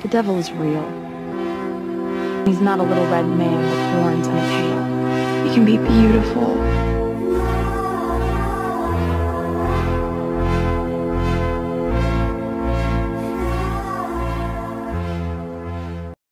The devil is real. He's not a little red man with horns and a tail. He can be beautiful